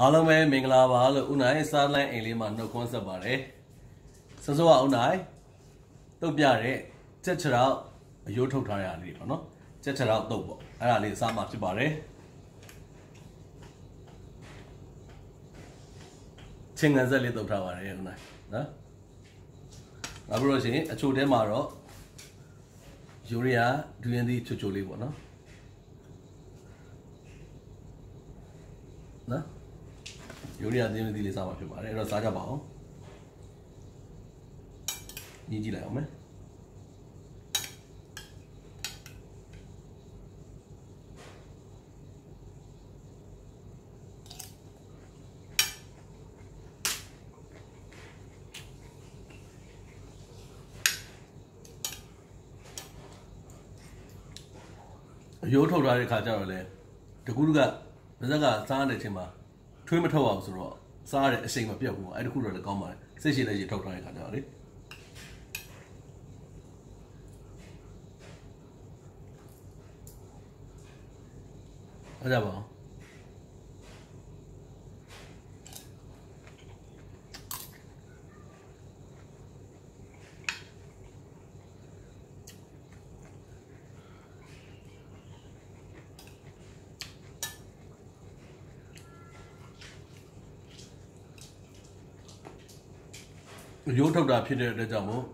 အားလုံးပဲမင်္ဂလာပါလို့ဦးနိုင်စားလိုင်းအိမ်လေးမှာနှုတ်ခွန်းဆက်ပါတယ်စစောကဦးနိုင်တုတ်ပြတဲ့ကြက်ချရောက်အယိုးထုတ်ထားရလေးပေါ့နော်ကြက်ချရောက်တုတ်ပေါ့အဲ့ဒါလေးစားမှာဖြစ်ပါတယ်ချင်းငန်းဆက်လေးတုတ်ထားပါတယ်ဦးနိုင်နော်နောက်ပြီးတော့ရှင်အချိုတဲမှာတော့ယူရီးယားဒူရင်းသီးချိုချိုလေးပေါ့နော်နော် ယူရီးယားသင်းသီးလေးစားမှာဖြစ်ပါတယ်အဲ့တော့စားကြပါအောင်ညီးကြည့်လိုက်အောင်မယ်ရိုးထုတ်ထားတဲ့ခါကျတော့လေတကူးကပါဇက်ကစားတဲ့အချိန်မှာ ထွေးမထုတ်အောင်ဆိုတော့စားရတဲ့အချိန်မပြတ်ဘူးအဲ့တခုတော့လည်းကောင်းပါတယ်စိတ်ရှိလည်းရှိထုတ်ထားတဲ့ခါကျတော့လေအားကြပါအော ရိုးထုတ်တာဖြစ်တဲ့အတွက်ကြောင့်မို့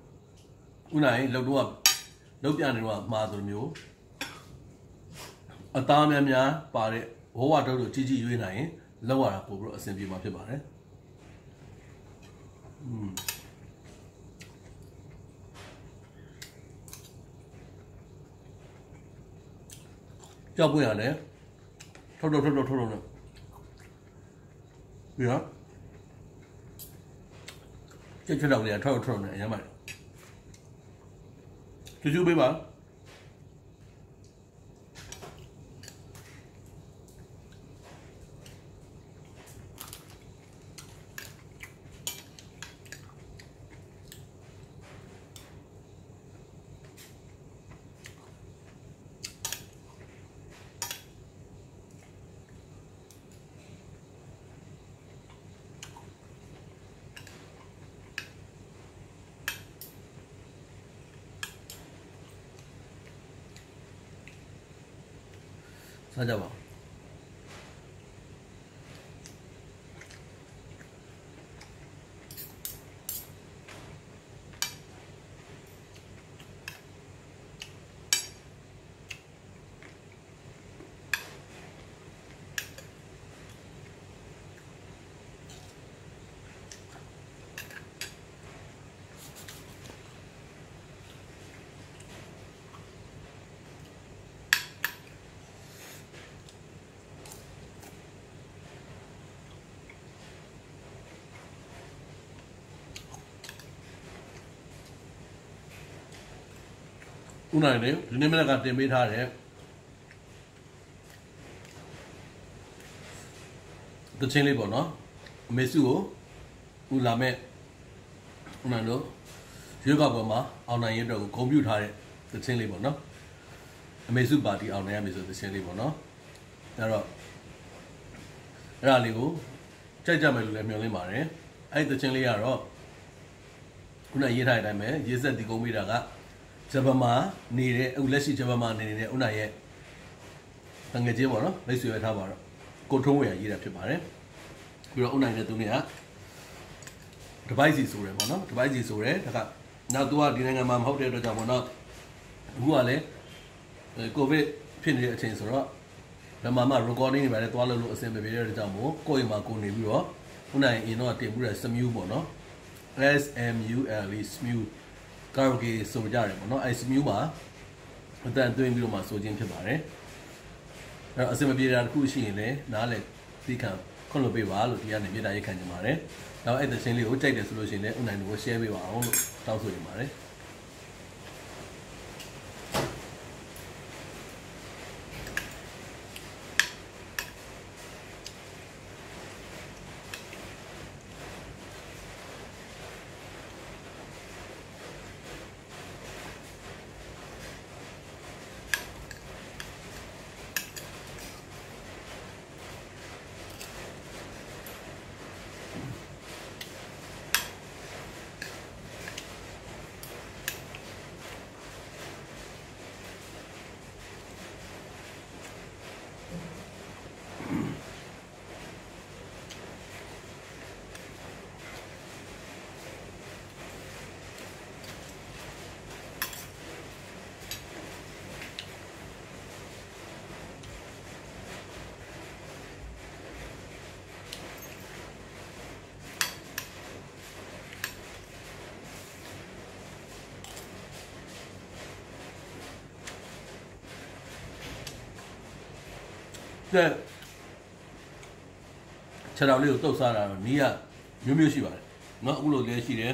ဥနိုင်လောက်တော့လောက်ပြနေတော့မှာဆိုမျိုးအသားများများပါတဲ့ဘဝတုတ်တို့ကြီးကြီးရွေးနိုင်ရင်လောက်ရတာပို့ပြီးတော့အဆင်ပြေမှာဖြစ်ပါတယ်อืมကြောက်ပွင့်ရတယ်ထုတ်ထုတ်ထုတ်ထုတ်ထုတ်ထုတ်နဲ့ပြီးတော့ ကြက်ချက်တော့လေထောက်ထောက်နေအရင်မှကျူးကျူးပေးပါ စားကြပါ ဦးဦးနိုင်လေဒီနေ့မနက်ကတင်ပေးထားတယ်တချင်းလေးပေါ့နော်အမေစုကိုဦးလာမဲ့ဦးနိုင်တို့ရွေးကောက်ပွဲမှာအောင်နိုင်ရတဲ့ကိုဂုဏ်ပြုထားတဲ့တချင်းလေးပေါ့နော်အမေစုပါတီအောင်နိုင်ရမယ်ဆိုတချင်းလေးပေါ့နော်အဲ့တော့အဲ့ဒါလေးကိုကြိုက်ကြမယ်လို့လည်းမျှော်လင့်ပါတယ်အဲ့ဒီတချင်းလေးကတော့ခုနရေးထားတဲ့အတိုင်းပဲရေးဆက်ဒီကုန်းမိတာက ဂျပန်မှာနေတဲ့အခုလက်ရှိဂျပန်မှာနေနေတဲ့ဥနာရဲ့တငယ်ချင်းပေါ့နော်မိတ်ဆွေရထားပါတော့ကိုထုံးဝေရရေးတာဖြစ်ပါတယ်ပြီးတော့ဥနိုင်တဲ့သူတွေကတပိုက်စီဆိုတယ်ပေါ့နော်တပိုက်စီဆိုတယ်ဒါကနောက်သူကဒီနိုင်ငံမှာမဟုတ်တဲ့အတွက်ကြောင့်ပေါ့နော်အခုကလည်းကိုဗစ်ဖြစ်နေတဲ့အချိန်ဆိုတော့ဓမ္မမှာ recording တွေပဲတွားလို့လို့အဆင်ပြေတဲ့အတွက်ကြောင့်မို့ကိုယ့်အိမ်မှာကိုနေပြီးတော့ဥနိုင်အင်တော့တင်မှုတဲ့ smooth ပေါ့နော် S M U L E smooth ကာရိုကေဆိုကြတယ်ပေါ့နော်အဲစမျိုးမှာအတန်သွင်းပြီးတော့မှဆိုခြင်းဖြစ်ပါတယ်အဲ့တော့အစမပြေတာတစ်ခုရှိရင်လည်းနားလေသိခံခွင့်လို့ပေးပါလို့ဒီကနေမြေတားရိတ်ခံကြပါတယ်နောက်အဲ့တဲ့ချင်းလေးကိုကြိုက်တယ်ဆိုလို့ရှိရင်လည်းအွန်လိုင်းကို share ပေးပါအောင်လို့တောင်းဆိုနေပါတယ် တဲ့ခြေတော်လေးကိုတုတ်စားတာတော့နီးရမျိုးမျိုးရှိပါတယ်เนาะအခုလိုလည်းရှိတယ်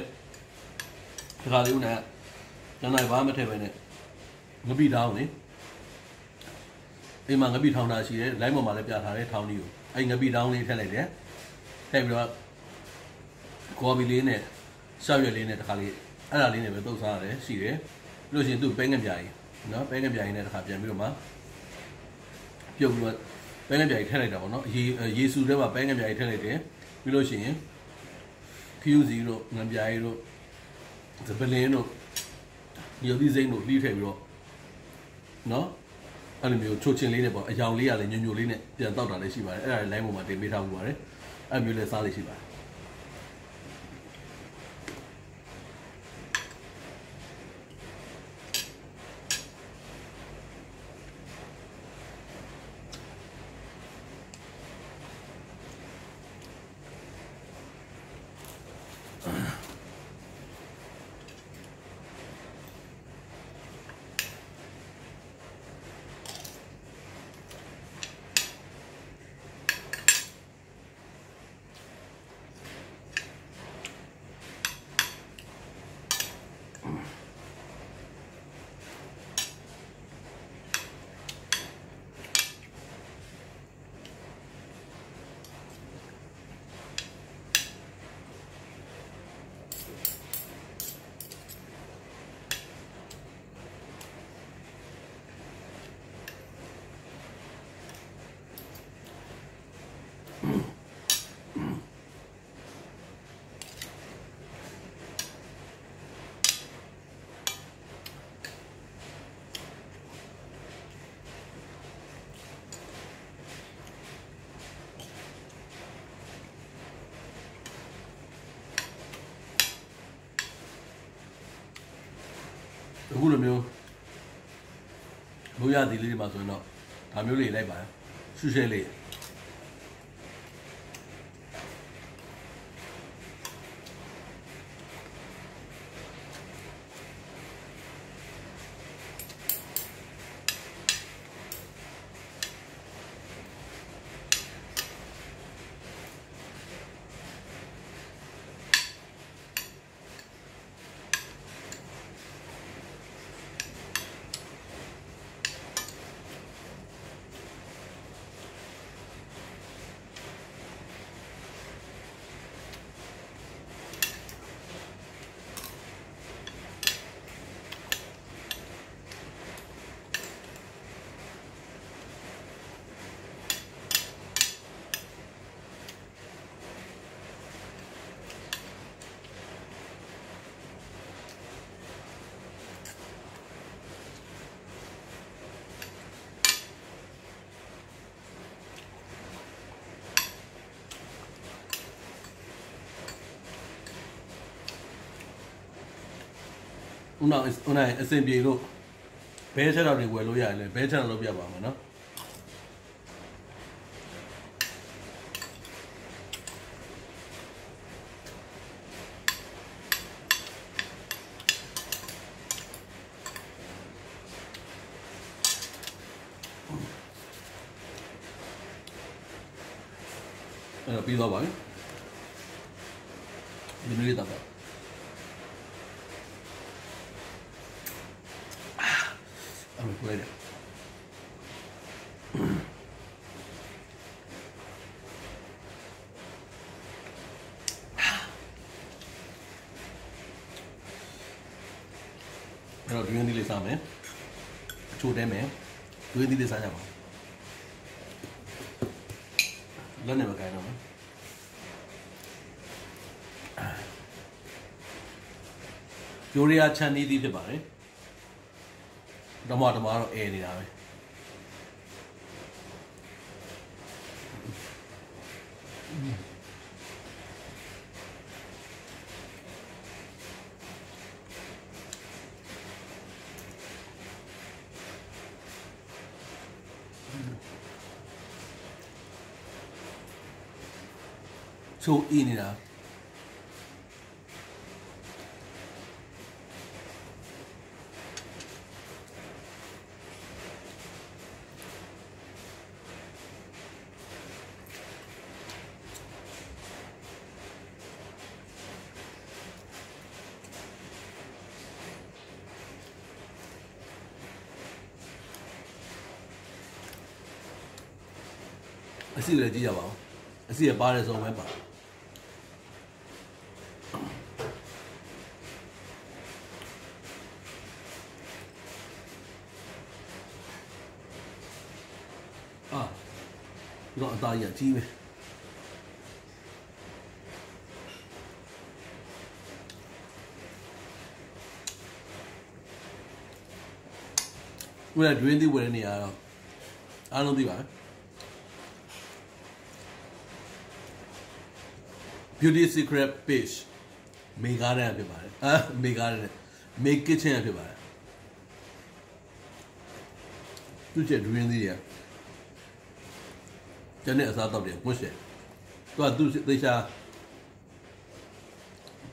ဒီခါလေးဦးနဲ့ကျန်တိုင်းဘာမှမထည့်ပဲနဲ့ငပိတောင်းလေအိမ်မှာငပိထောင်းတာရှိတယ်လိုင်းပေါ်မှာလည်းပြထားတယ်ထောင်းကြီးကိုအဲ့ငပိတောင်းလေးထည့်လိုက်တယ်ထည့်ပြီးတော့ကော်ပီလေးနဲ့ရှောက်ရွက်လေးနဲ့တခါလေးအဲ့ဒါလေးနဲ့ပဲတုတ်စားရတယ်ရှိတယ်ပြီးလို့ရှိရင်သူ့ပဲငပြာကြီးနော်ပဲငပြာကြီးနဲ့တခါပြန်ပြီးတော့မှပြုတ်ပြီးတော့ ပဲငပြာကြီးထည့်လိုက်တာပေါ့နော်ရေရေစုထဲမှာပဲငပြာကြီးထည့်လိုက်တယ်ပြီးလို့ရှိရင် QZ တို့ငပြာကြီးတို့ဇပလင်းတို့ဒီလိုဒီဇိမ်းတို့လှီးထည့်ပြီးတော့နော်အဲ့လိုမျိုးချိုချင်းလေးနဲ့ပေါ့အယောင်လေးရလည်းညွညွလေးနဲ့ပြန်တောက်တာလည်းရှိပါတယ်အဲ့ဒါလည်း line ပေါ်မှာတင်ပေးထားမှုပါတယ်အဲ့မျိုးလည်းစားလေးရှိပါတယ် အခုလိုမျိုးမိုးရသည်လေးတွေမှာဆိုရင်တော့ဒါမျိုးလေးလိုက်ပါရှုရှဲလေး ဦးနောက်ဦးနိုင်အစင်ပြေလို့ဘဲချက်တော်တွေဝယ်လို့ရတယ်လေဘဲချက်တော်လုပ်ပြပါမှာနော်အဲ့တော့ပြီးသွားပါပြီဒီနေ့လေးတော့အဲ့လို ခွဲတယ်အဲ့တော့ဒွင်းသီးလေးစားမယ်အချိုတဲမယ်ဒွင်းသီးလေးစားကြပါလက်နဲ့မကိုင်းတော့ဘူးဂျိုရီယာချန်နီးသီးဖြစ်ပါတယ် ဓမ္မဓမ္မတော့အဲနေတာပဲချိုးအီးနေတာ အစီလည်းကြည့်ရပါဦးအစီရပါတယ်ဆုံးပဲပါအာဒီတော့အသားကြီးကကြီးပဲဦးရဒွင်းသီးဝယ်တဲ့နေရာတော့အားလုံးသိပါပဲ beauty secret page မေကားတဲ့ဖြစ်ပါတယ်အာမေကားတဲ့ make kitchen ဖြစ်ပါတယ်သူချက်ဒွင်းသီးရကျန်တဲ့အစားတော့တယ်ပွတ်ရှယ်သူကသူသေချာ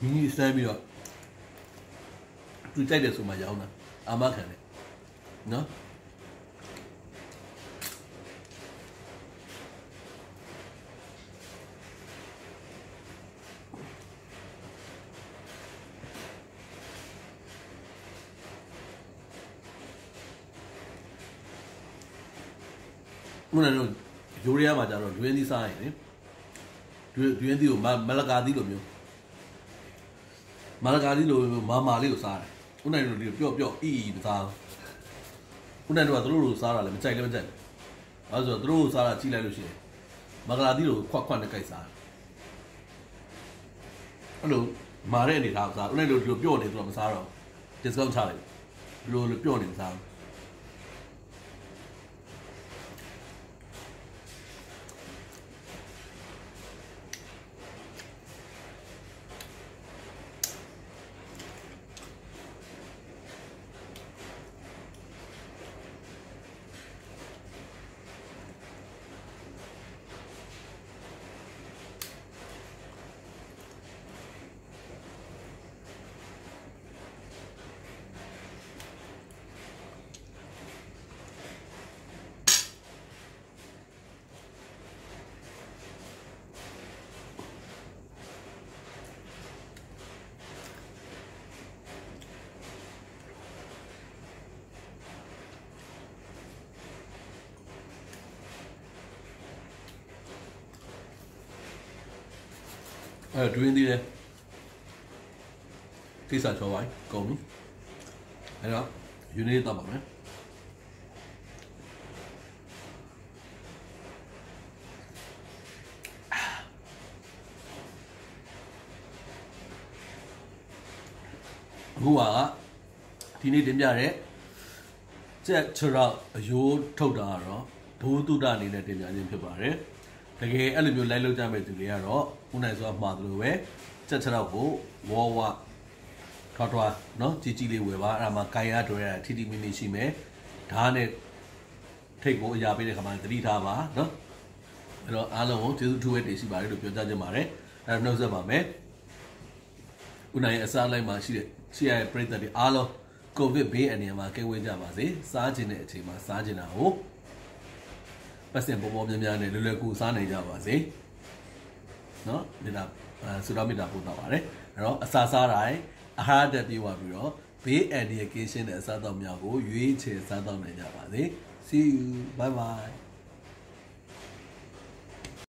ဒီစမ်းပြီးတော့သူကြိုက်တယ်ဆိုမှရောင်းတာအာမခံတယ်နော် ခုနကတော့ယိုရီးယားမှာကျတော့ဒွင်းသီးစားရင်လေဒွင်းဒွင်းသီးကိုမမလကာသီးလိုမျိုးမလကာသီးလိုမျိုးမာမာလေးကိုစားတယ်ခုနကတော့ဒီပျော့ပျော့အီအီမစားဘူးခုနကတော့သူတို့လိုစားတာလည်းမကြိုက်လည်းမကြိုက်ဘူးအဲဆိုတော့သူတို့လိုစားတာကြည့်လိုက်လို့ရှိရင်မကလာသီးလိုခွက်ခွက်နဲ့ကြိုက်စားတယ်အဲ့လိုမာတဲ့အနေထားစားခုနကလိုဒီလိုပျော့နေသူတော့မစားတော့ discount ချလိုက်ဒီလိုလိုပျော့နေမစားဘူး အဲဒွင်းသေးတယ်ကိစ္စချောပိုင်းကုန်ပြီအဲတော့ယူနေတော့ပါမယ်အခုကဒီနေ့တင်ပြတဲ့ကြက်ချရောက်အယိုးထုတ်တာကတော့ဘိုးတုဒ္ဒအနေနဲ့တင်ပြခြင်းဖြစ်ပါတယ် တကယ်အဲ့လိုမျိုးလိုက်လုပ်ကြမဲ့သူတွေကတော့ခုနိုင်စွာမှာသလိုပဲစက်ချတော့ကိုဝေါ်ဝထောက်ထွားနော်ကြီးကြီးလေးဝယ်ပါအဲ့ဒါမှကာယတွေရထီထီမီမီရှိမယ်ဓာတ်နဲ့ထိတ်ကိုအရာပေးတဲ့ခါမှာသတိထားပါနော်အဲ့တော့အားလုံးကိုကျေးဇူးထူးပဲတင်ရှိပါတယ်လို့ပြောကြားခြင်းပါတယ်အဲ့တော့နှုတ်ဆက်ပါမယ်ဦးနိုင်အစားလိုက်မှာရှိတဲ့ဆရာရဲ့ပြည်သက်တွေအားလုံးကိုဗစ်ဘေးအန္တရာယ်မှာကင်းဝေးကြပါစေစားခြင်းတဲ့အချိန်မှာစားခြင်းတာကို ပတ်စင်ပေါ်ပေါ်များများနဲ့လွယ်လွယ်ကူစားနိုင်ကြပါစေเนาะဒီလားဆူရမီတာပို့တော့ပါတယ်အဲ့တော့အစာစားတိုင်းအာဟာရတက်ပြေးသွားပြီးတော့ဘေးအန်ဒီကေရှင်းတဲ့အစားအသောက်များကိုရွေးချယ်စားတော့နိုင်ကြပါစေ see you bye bye